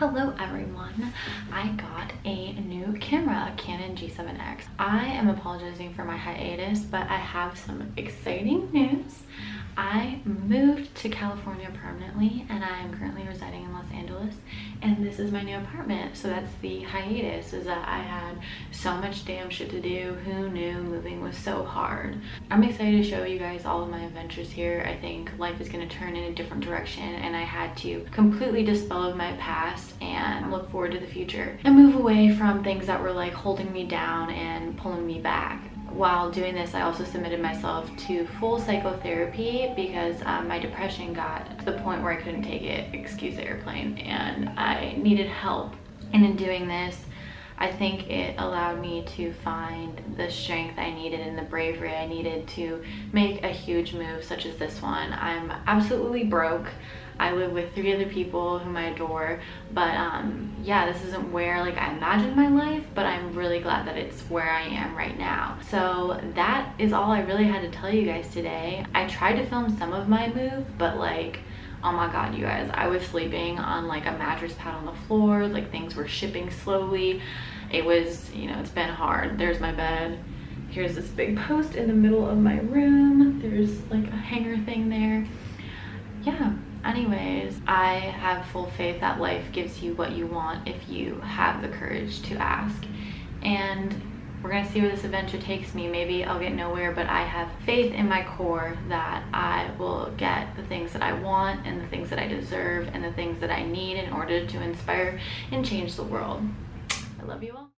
Hello everyone, I got a new camera, a Canon G7X. I am apologizing for my hiatus, but I have some exciting news. I moved to California permanently and I am currently residing in Los Angeles and this is my new apartment. So that's the hiatus is that I had so much damn shit to do. Who knew moving was so hard? I'm excited to show you guys all of my adventures here. I think life is gonna turn in a different direction and I had to completely dispel of my past and look forward to the future and move away from things that were like holding me down and pulling me back while doing this, I also submitted myself to full psychotherapy because um, my depression got to the point where I couldn't take it, excuse the airplane, and I needed help. And in doing this, I think it allowed me to find the strength I needed and the bravery I needed to make a huge move such as this one. I'm absolutely broke. I live with three other people whom I adore, but um, yeah, this isn't where like I imagined my life, but I'm really glad that it's where I am right now. So that is all I really had to tell you guys today. I tried to film some of my move, but like, oh my god you guys i was sleeping on like a mattress pad on the floor like things were shipping slowly. It was you know it's been hard. There's my bed. Here's this big post in the middle of my room. There's like a hanger thing there. Yeah anyways i have full faith that life gives you what you want if you have the courage to ask. And we're gonna see where this adventure takes me. Maybe i'll get nowhere but i have faith in my core that i will get the things that i want and the things that i deserve and the things that i need in order to inspire and change the world. I love you all